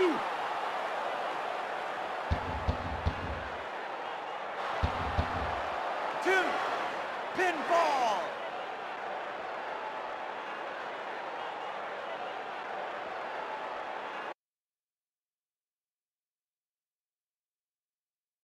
Two. Pinfall.